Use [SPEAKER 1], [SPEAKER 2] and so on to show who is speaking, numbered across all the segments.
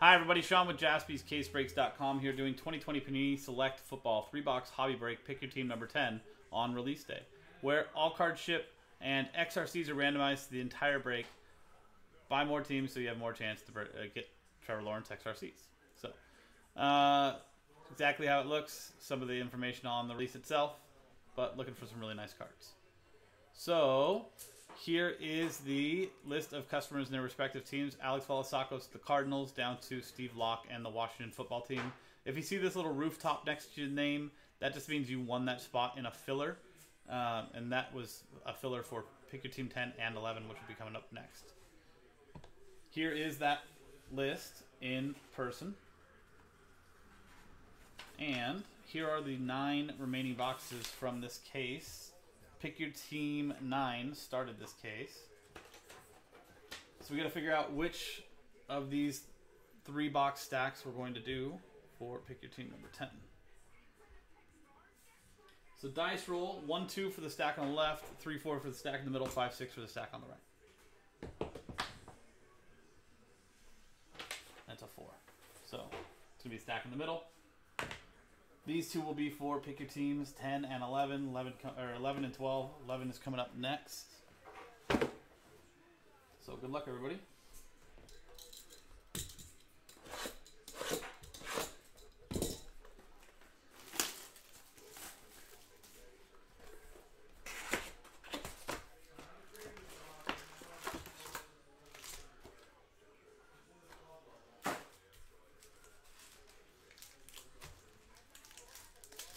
[SPEAKER 1] Hi, everybody. Sean with jaspyscasebreaks.com here doing 2020 Panini Select Football 3-box hobby break. Pick your team number 10 on release day, where all cards ship and XRCs are randomized to the entire break. Buy more teams so you have more chance to uh, get Trevor Lawrence XRCs. So, uh, exactly how it looks. Some of the information on the release itself, but looking for some really nice cards. So, here is the list of customers in their respective teams. Alex Valasakos, the Cardinals, down to Steve Locke and the Washington football team. If you see this little rooftop next to your name, that just means you won that spot in a filler. Um, and that was a filler for pick your team 10 and 11, which will be coming up next. Here is that list in person. And here are the nine remaining boxes from this case. Pick your team nine started this case. So we got to figure out which of these three box stacks we're going to do for pick your team number 10. So dice roll, 1, 2 for the stack on the left, 3, 4 for the stack in the middle, 5, 6 for the stack on the right. That's a 4. So it's going to be a stack in the middle. These two will be for pick your teams 10 and 11. 11 or 11 and 12. 11 is coming up next. So good luck, everybody.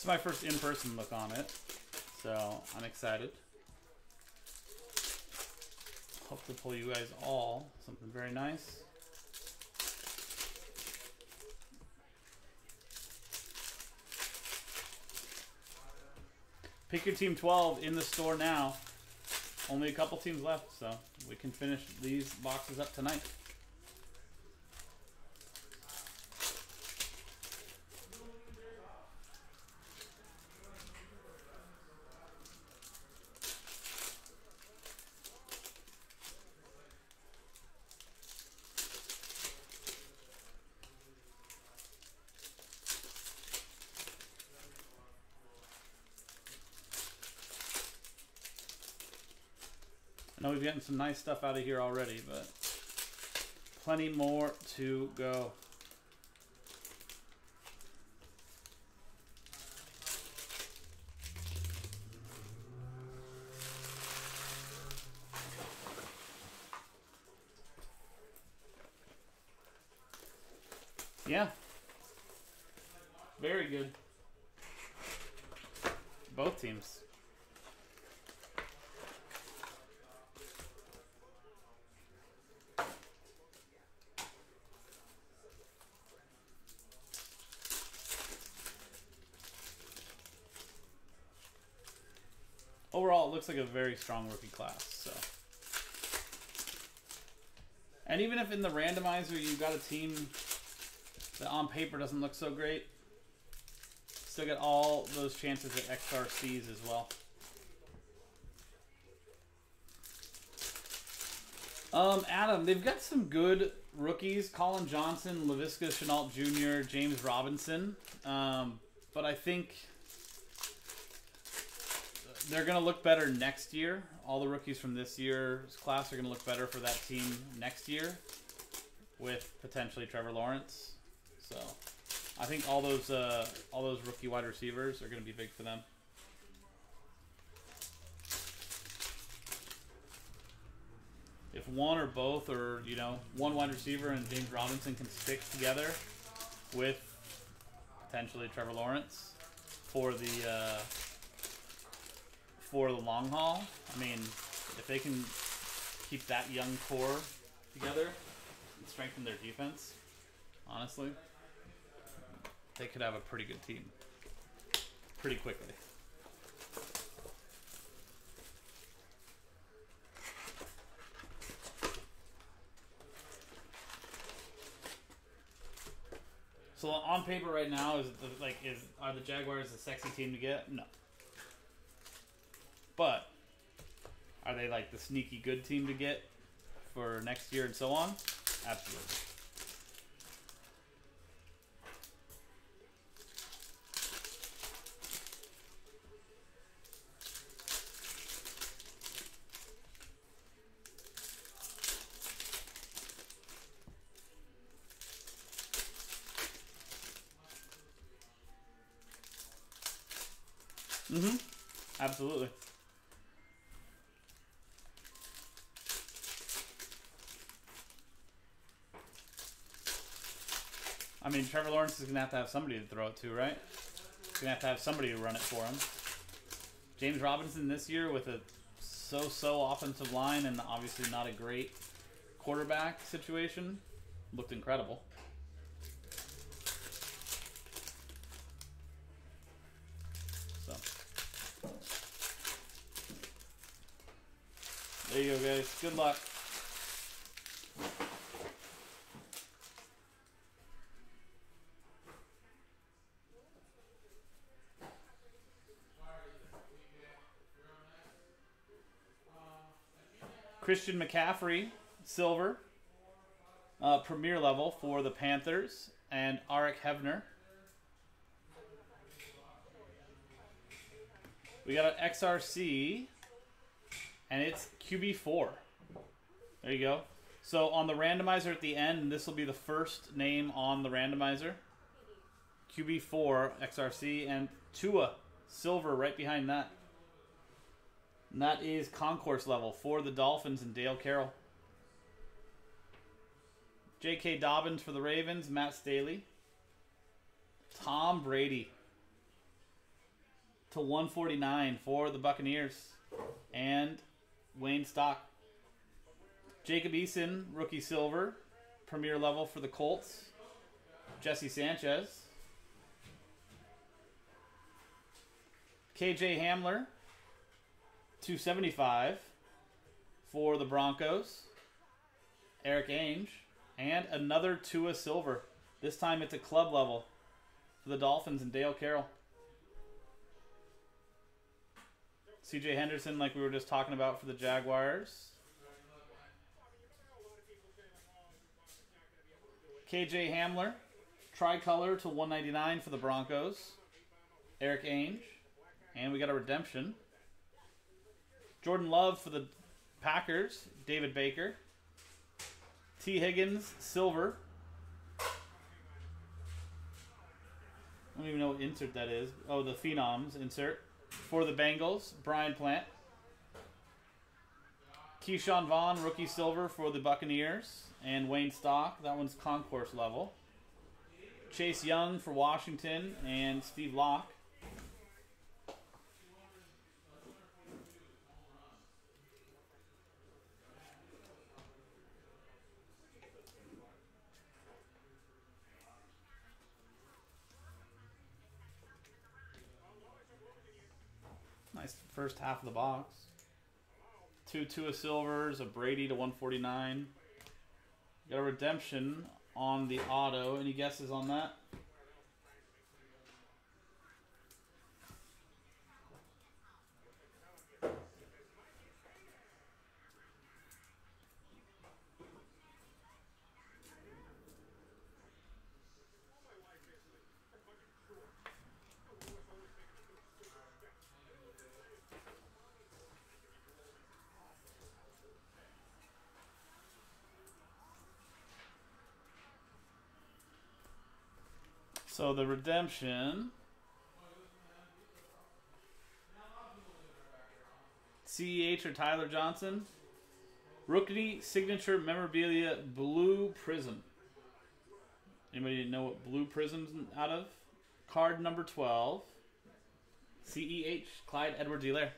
[SPEAKER 1] It's my first in-person look on it, so I'm excited. Hope to pull you guys all something very nice. Pick your team 12 in the store now. Only a couple teams left, so we can finish these boxes up tonight. I know we've gotten some nice stuff out of here already, but plenty more to go. Yeah. Very good. Both teams. overall, it looks like a very strong rookie class. So, and even if in the randomizer you got a team that on paper doesn't look so great, still get all those chances at XRCs as well. Um, Adam, they've got some good rookies: Collin Johnson, Laviska Shenault Jr., James Robinson. Um, but I think they're going to look better next year. All the rookies from this year's class are going to look better for that team next year with potentially Trevor Lawrence. So I think all those uh, all those rookie wide receivers are going to be big for them. If one or both, or you know, one wide receiver and James Robinson can stick together with potentially Trevor Lawrence for the uh, for the long haul. I mean, if they can keep that young core together and strengthen their defense, honestly, they could have a pretty good team pretty quickly. So on paper right now, is the, like is are the Jaguars a sexy team to get? No. they like the sneaky good team to get for next year and so on? Absolutely. Mm-hmm. Absolutely. I mean, Trevor Lawrence is going to have to have somebody to throw it to, right? He's going to have to have somebody to run it for him. James Robinson this year with a so-so offensive line and obviously not a great quarterback situation looked incredible. So there you go, guys. Good luck. Christian McCaffrey, silver, uh, premier level for the Panthers, and Arik Hevner. We got an XRC, and it's QB4. There you go. So on the randomizer at the end, this will be the first name on the randomizer. QB4 XRC and Tua silver right behind that. And that is concourse level for the Dolphins and Dale Carroll. J.K. Dobbins for the Ravens, Matt Staley. Tom Brady to 149 for the Buccaneers. And Wayne Stock. Jacob Eason, rookie silver, premier level for the Colts. Jesse Sanchez. KJ Hamler, 275 for the Broncos. Eric Ainge. And another Tua Silver. This time it's a club level for the Dolphins and Dale Carroll. CJ Henderson, like we were just talking about for the Jaguars. KJ Hamler, tricolor to 199 for the Broncos. Eric Ainge. And we got a redemption. Jordan Love for the Packers, David Baker. Tee Higgins, silver. I don't even know what insert that is. Oh, the Phenoms insert. For the Bengals, Brian Plant. Ke'Shawn Vaughn, rookie silver for the Buccaneers. And Wayne Stock, that one's concourse level. Chase Young for Washington and Steve Locke. Nice first half of the box. Two two of Silvers, a Brady to 149. Got a redemption on the auto. Any guesses on that? So the redemption. CEH or Tyler Johnson. Rookie signature memorabilia blue prism. Anybody know what blue prism's out of? Card number 12. CEH, Clyde Edwards Helaire.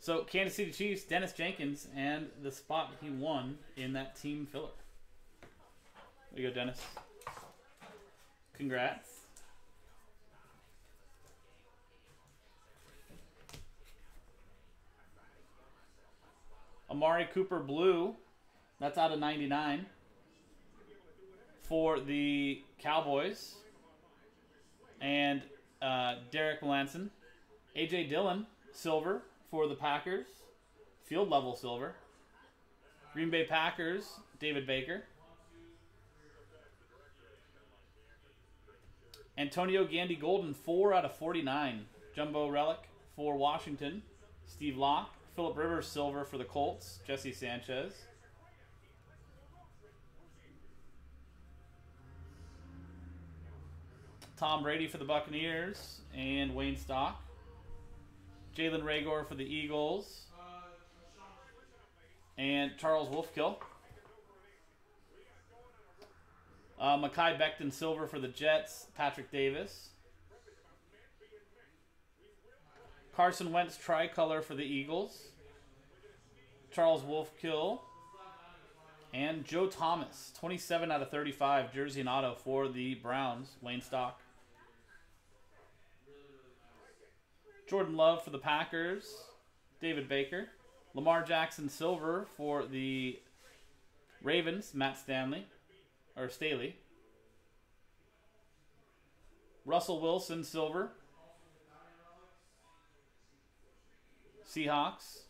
[SPEAKER 1] So Kansas City Chiefs, Dennis Jenkins, and the spot he won in that team filler. There you go, Dennis. Congrats. Amari Cooper Blue. That's out of 99 for the Cowboys. And uh, Derek Melanson. AJ Dillon, silver for the Packers. Field level silver. Green Bay Packers, David Baker. Antonio Gandy Golden, 4 out of 49. Jumbo Relic for Washington. Steve Locke. Philip Rivers, silver for the Colts. Jesse Sanchez. Tom Brady for the Buccaneers. And Wayne Stock. Jalen Reagor for the Eagles. And Charles Wolfkill. Uh, Mekhi Becton Silver for the Jets. Patrick Davis. Carson Wentz tricolor for the Eagles. Charles Wolfkill. And Joe Thomas, 27 out of 35, jersey and auto for the Browns, Wayne Stock. Jordan Love for the Packers, David Baker. Lamar Jackson silver for the Ravens, Matt Stanley or Staley. Russell Wilson silver. Seahawks.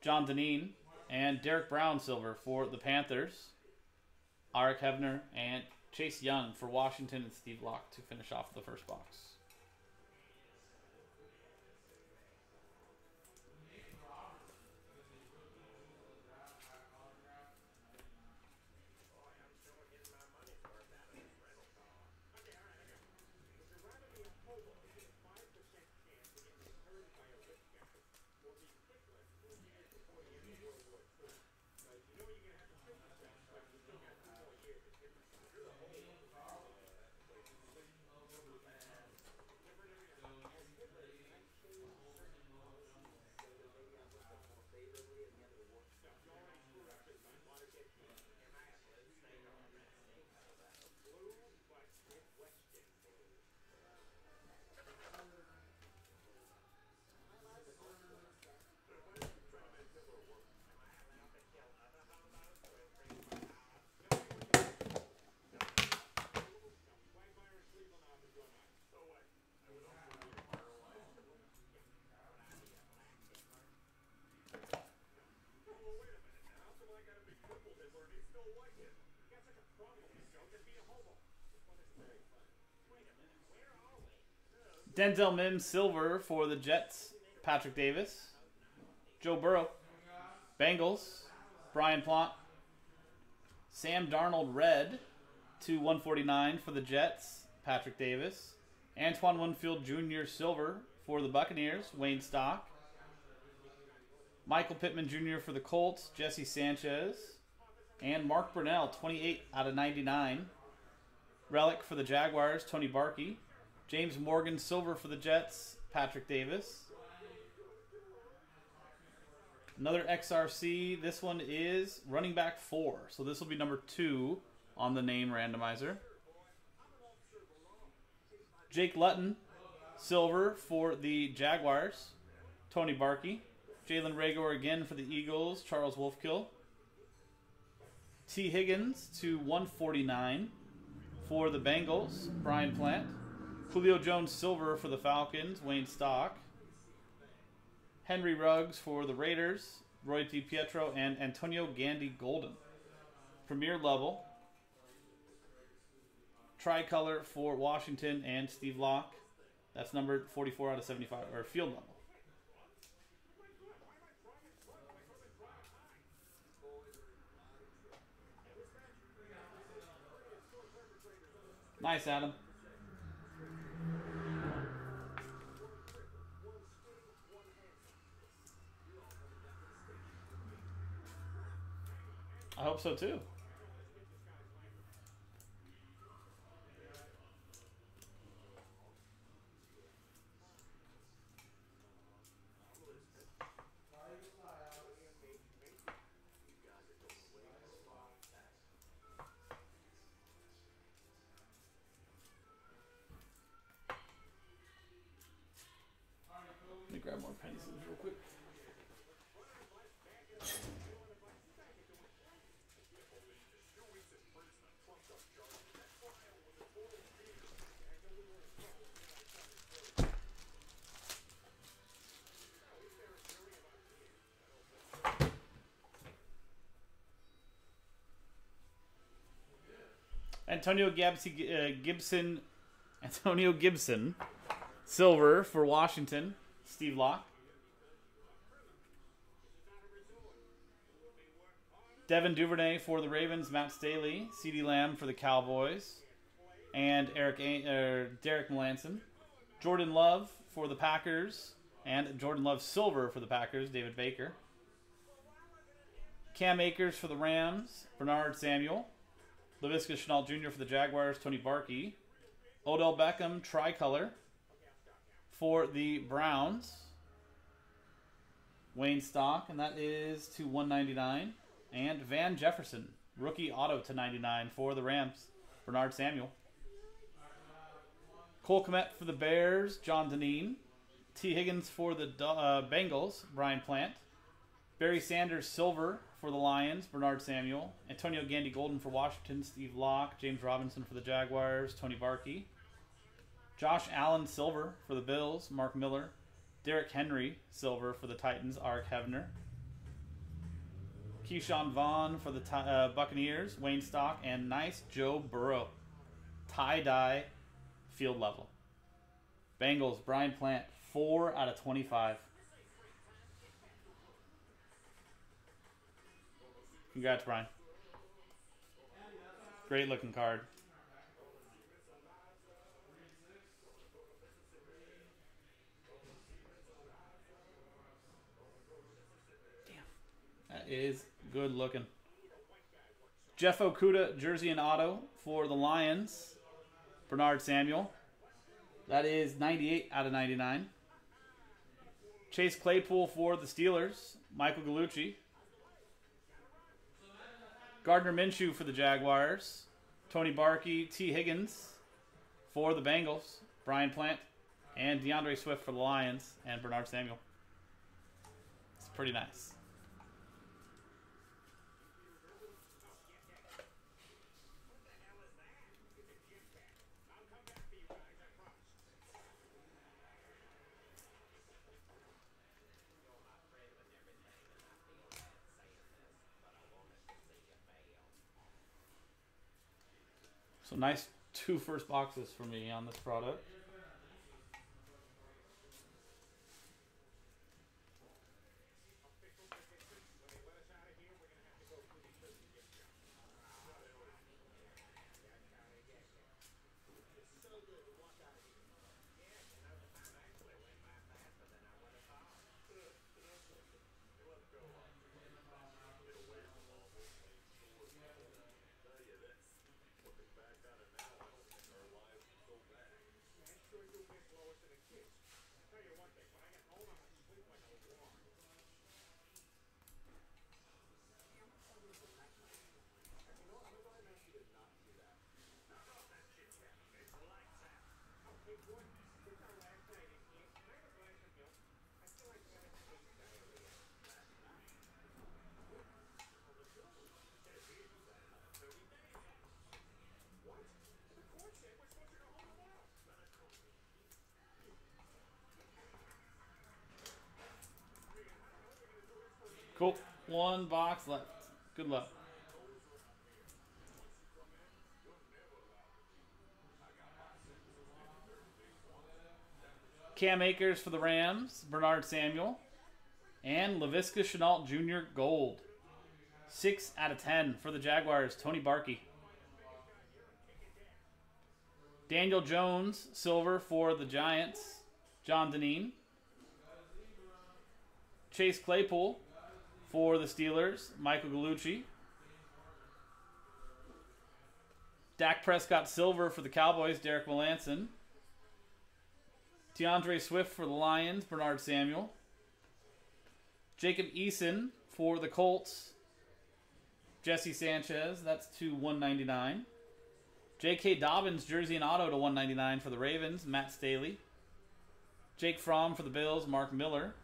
[SPEAKER 1] John Deneen and Derrick Brown silver for the Panthers. Arik Hebner and Chase Young for Washington and Steve Locke to finish off the first box. Denzel Mims silver for the Jets. Patrick Davis. Joe Burrow. Bengals. Brian Plant. Sam Darnold red to 149 for the Jets. Patrick Davis. Antoine Winfield Jr. silver for the Buccaneers. Wayne Stock. Michael Pittman Jr. for the Colts. Jesse Sanchez. And Mark Brunell, 28 out of 99. Relic for the Jaguars, Tony Barkey. James Morgan, silver for the Jets, Patrick Davis. Another XRC. This one is running back four. So this will be number two on the name randomizer. Jake Luton, silver for the Jaguars. Tony Barkey. Jalen Reagor again for the Eagles. Charles Wolfkill. Tee Higgins to 149 for the Bengals. Brian Plant. Julio Jones silver for the Falcons, Wayne Stock. Henry Ruggs for the Raiders, Roy DiPietro, and Antonio Gandy Golden. Premier level. Tricolor for Washington and Steve Locke. That's numbered 44 out of 75, or field level. Nice, Adam. I hope so too. Let me grab more pieces real quick. Antonio uh, Gibson, Antonio Gibson, silver for Washington. Steve Locke. Devin Duvernay for the Ravens. Matt Staley. CeeDee Lamb for the Cowboys. And Eric A- er, Derek Melanson. Jordan Love for the Packers, and Jordan Love silver for the Packers, David Baker. Cam Akers for the Rams, Bernard Samuel. Laviska Shenault Jr. for the Jaguars, Tony Barkey. Odell Beckham tricolor for the Browns. Wayne Stock, and that is to 199. And Van Jefferson, rookie auto to 99 for the Rams, Bernard Samuel. Cole Kmet for the Bears, John Deneen. Tee Higgins for the uh, Bengals, Brian Plant. Barry Sanders, silver for the Lions, Bernard Samuel. Antonio Gandy Golden for Washington, Steve Locke. James Robinson for the Jaguars, Tony Barkey. Josh Allen, silver for the Bills, Mark Miller. Derrick Henry, silver for the Titans, Arik Hevner. Ke'Shawn Vaughn for the uh, Buccaneers, Wayne Stock, and nice Joe Burrow. Tie dye, field level. Bengals, Brian Plant, 4 out of 25. Congrats, Brian. Great looking card. Damn. That is good looking. Jeff Okudah, jersey and auto for the Lions. Bernard Samuel. That is 98 out of 99. Chase Claypool for the Steelers. Michael Gallucci. Gardner Minshew for the Jaguars. Tony Barkey, Tee Higgins for the Bengals. Brian Plant. And D'Andre Swift for the Lions. And Bernard Samuel. It's pretty nice. So nice two first boxes for me on this product. Cool. One box left. Good luck. Cam Akers for the Rams, Bernard Samuel, and Laviska Shenault Jr. Gold. 6 out of 10 for the Jaguars, Tony Barkey. Daniel Jones, silver for the Giants, John Deneen. Chase Claypool for the Steelers, Michael Gallucci. Dak Prescott silver for the Cowboys, Derek Melanson. D'Andre Swift for the Lions, Bernard Samuel. Jacob Eason for the Colts, Jesse Sanchez. That's to 199. J.K. Dobbins jersey and auto to 199 for the Ravens, Matt Staley. Jake Fromm for the Bills, Mark Miller.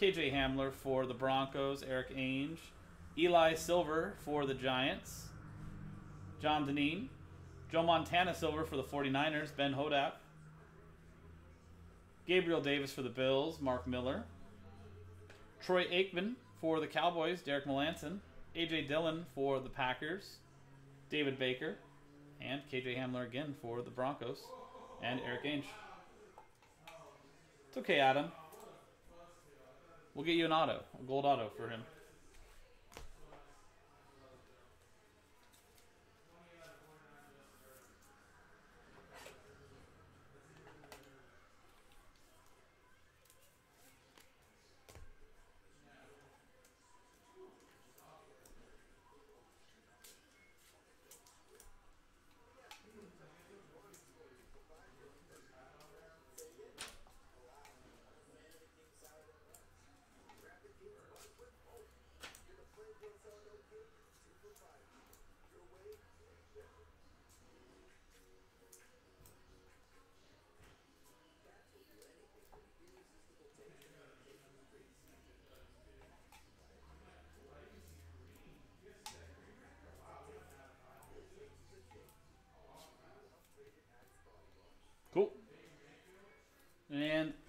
[SPEAKER 1] KJ Hamler for the Broncos, Eric Ainge. Eli Silver for the Giants, John Deneen. Joe Montana Silver for the 49ers, Ben Hodap. Gabriel Davis for the Bills, Mark Miller. Troy Aikman for the Cowboys, Derek Melanson. AJ Dillon for the Packers, David Baker. And KJ Hamler again for the Broncos, and Eric Ainge. It's okay, Adam. We'll get you an auto, a gold auto for him.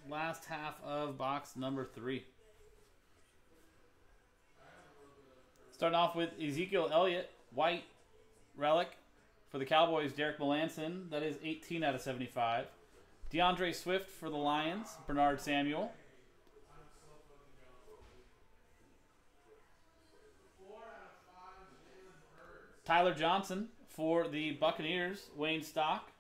[SPEAKER 1] Last half of box number three. Starting off with Ezekiel Elliott, white relic for the Cowboys, Derek Melanson. That is 18 out of 75. D'Andre Swift for the Lions, Bernard Samuel. Tyler Johnson for the Buccaneers, Wayne Stock.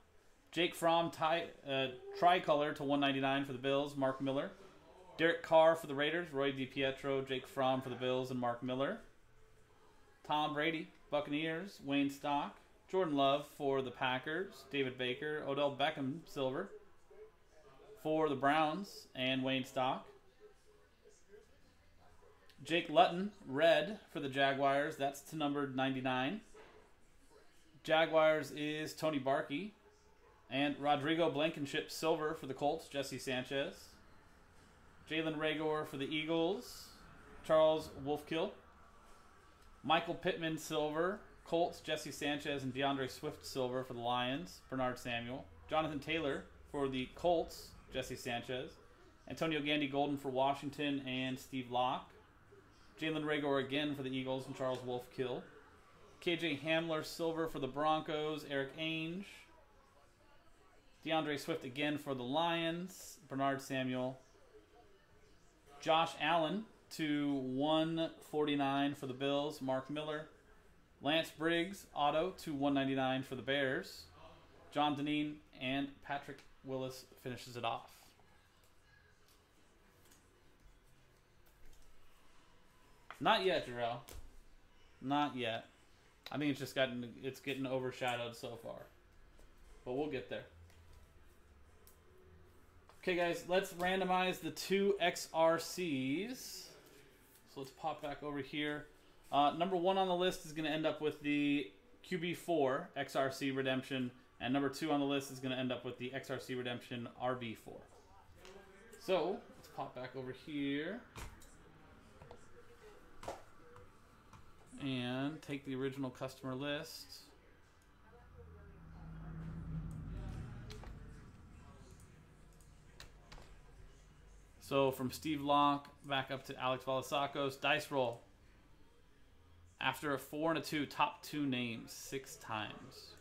[SPEAKER 1] Jake Fromm, tie, uh, tricolor to 199 for the Bills, Mark Miller. Derek Carr for the Raiders, Roy DiPietro, Jake Fromm for the Bills, and Mark Miller. Tom Brady, Buccaneers, Wayne Stock. Jordan Love for the Packers, David Baker, Odell Beckham, silver. For the Browns, and Wayne Stock. Jake Luton, red for the Jaguars. That's to number 99. Jaguars is Tony Barkey. And Rodrigo Blankenship silver for the Colts, Jesse Sanchez. Jalen Reagor for the Eagles, Charles Wolfkill. Michael Pittman silver, Colts, Jesse Sanchez, and D'Andre Swift silver for the Lions, Bernard Samuel. Jonathan Taylor for the Colts, Jesse Sanchez. Antonio Gandy Golden for Washington and Steve Locke. Jalen Reagor again for the Eagles and Charles Wolfkill. KJ Hamler silver for the Broncos, Eric Ainge. D'Andre Swift again for the Lions, Bernard Samuel. Josh Allen to 149 for the Bills, Mark Miller. Lance Briggs, auto to 199 for the Bears. John Deneen and Patrick Willis finishes it off. Not yet, Jarrell. Not yet. I think it's just gotten it's getting overshadowed so far. But we'll get there. Okay, guys, let's randomize the two XRCs. So let's pop back over here. Uh, number one on the list is going to end up with the QB4 XRC Redemption, and number two on the list is going to end up with the XRC Redemption RB4. So let's pop back over here. And take the original customer list. So from Steve Locke back up to Alex Valasakos. Dice roll. After a four and a two, top two names six times.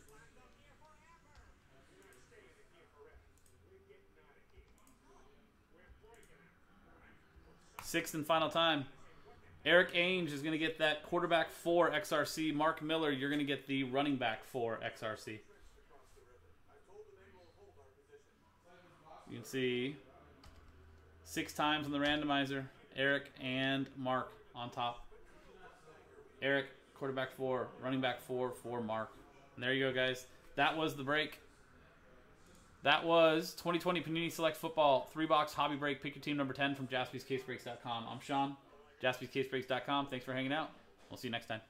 [SPEAKER 1] Sixth and final time. Eric Ainge is going to get that quarterback four XRC. Mark Miller, you're going to get the running back four XRC. You can see Six times on the randomizer. Eric and Mark on top. Eric, quarterback four, running back four, for Mark. And there you go, guys. That was the break. That was 2020 Panini Select Football three box hobby break. Pick your team number 10 from jaspyscasebreaks.com. I'm Sean, jaspyscasebreaks.com. Thanks for hanging out. We'll see you next time.